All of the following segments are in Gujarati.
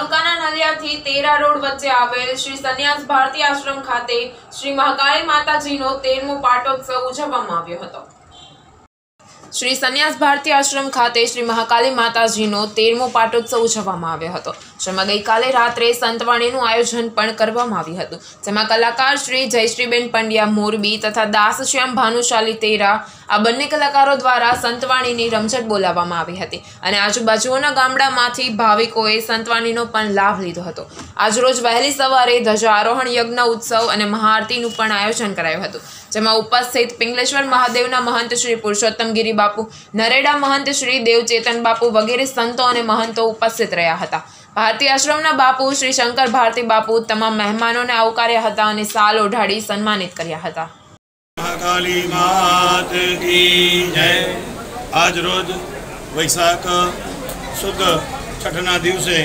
તાલુકાના નલિયાથી તેરા રોડ વચ્ચે આવેલ શ્રી સંન્યાસ ભારતી આશ્રમ ખાતે શ્રી મહાકાળી માતાજીનો તેરમો પાટોત્સવ ઉજવવામાં આવ્યો હતો. શ્રી સંન્યાસ ભારતી આશ્રમ ખાતે શ્રી મહાકાલી માતાજીનો તેરમો પાટોત્સવ ઉજવવામાં આવ્યો હતો, જેમાં ગઈકાલે રાત્રે સંતવાણીનું આયોજન પણ કરવામાં આવ્યું હતું, જેમાં કલાકાર શ્રી જયશ્રીબેન પંડ્યા મોરબી તથા દાસશ્યામ ભાનુશાલી તેરા આ બંને કલાકારો દ્વારા સંતવાણીની રમઝટ બોલાવવામાં આવી હતી અને આજુબાજુઓના ગામડામાંથી ભાવિકોએ સંતવાણીનો પણ લાભ લીધો હતો. આજરોજ વહેલી સવારે ધ્વજારોહણ યજ્ઞ ઉત્સવ અને મહાઆરતીનું પણ આયોજન કરાયું હતું, જેમાં ઉપસ્થિત પિંગલેશ્વર મહાદેવના મહંત શ્રી પુરુષોત્તમગીરી બાપુ નરેડા મહંત, શ્રી દેવચેતન બાપુ વગેરે સંતો અને મહંતો ઉપસ્થિત રહ્યા હતા. ભારતી આશ્રમના બાપુ શ્રી શંકર ભારતી બાપુ તમામ મહેમાનોને આવકાર્યા હતા અને સાલ ઓઢાડી સન્માનિત કર્યા હતા. આજ રોજ વૈશાખ શુદ્ધ છઠના દિવસે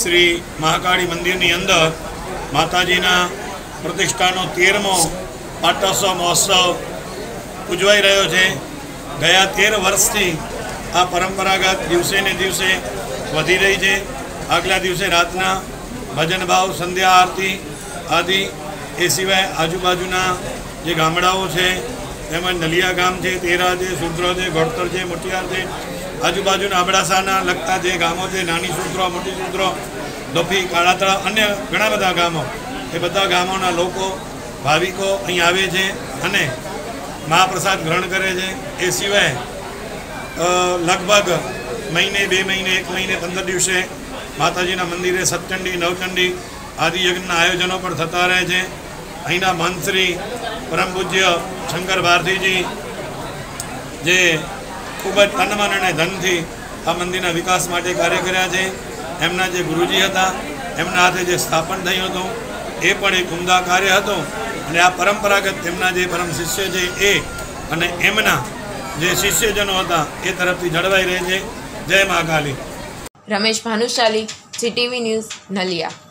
શ્રી મહાકાળી મંદિરની અંદર માતાજીના પ્રતિષ્ઠાનો તેરમો પાટોત્સવ મહોત્સવ ઉજવાઈ રહ્યો છે. ગયા તેર વર્ષથી આ પરંપરાગત દિવસે ને દિવસે વધી રહી છે. આગલા દિવસે રાતના ભજન ભાવ, સંધ્યા, આરતી આદિ એ સિવાય આજુબાજુના જે ગામડાઓ છે તેમજ નલિયા ગામ છે, તેરા છે સુદ્રો છે, ઘડતર છે, મોટિયાર છે, આજુબાજુના અબડાસાના લગતા જે ગામો છે, નાની સુદ્રો મોટી સુદ્રો દફી કાળાતળા અન્ય ઘણા બધા ગામો, એ બધા ગામોના લોકો, ભાવિકો અહીં આવે છે અને મહાપ્રસાદ ગ્રહણ કરે છે. એ સિવાય લગભગ મહિને, બે મહિને, એક મહિને, પંદર દિવસે માતાજીના મંદિરે સતચંડી નવચંડી આદિ યજ્ઞના આયોજનો પણ થતા રહે છે. અહીંના મંત્રી પરમ પૂજ્ય શંકર ભારતીજી જે ખૂબ જ તનમન અને ધનથી આ મંદિરના વિકાસ માટે કાર્ય કર્યા છે. એમના જે ગુરુજી હતા, એમના હાથે જે સ્થાપન થયું હતું, એ પણ એક ઉમદા કાર્ય હતું. અને આ પરંપરાગત તેમના જે પરમ શિષ્ય છે એ અને એમના જે શિષ્યજનો હતા એ તરફથી જળવાઈ રહે છે. જય મહાકાલી રમેશ ભાનુશાલી, જીટીવી ન્યૂઝ નલિયા.